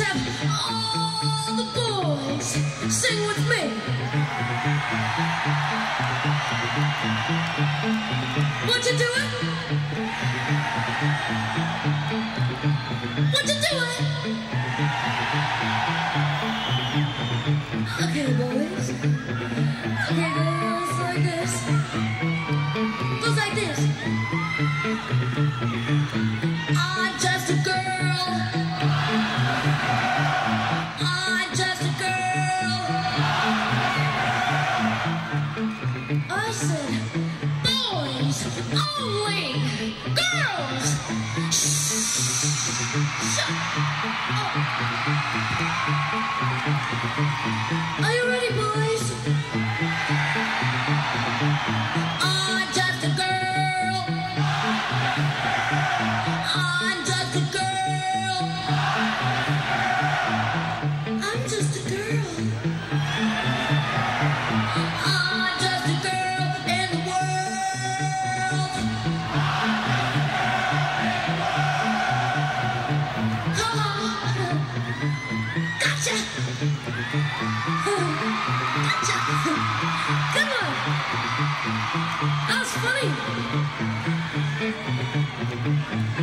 have all the boys sing with me.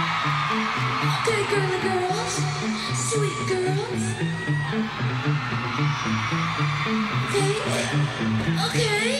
Okay, girly girls, sweet girls. Think, okay.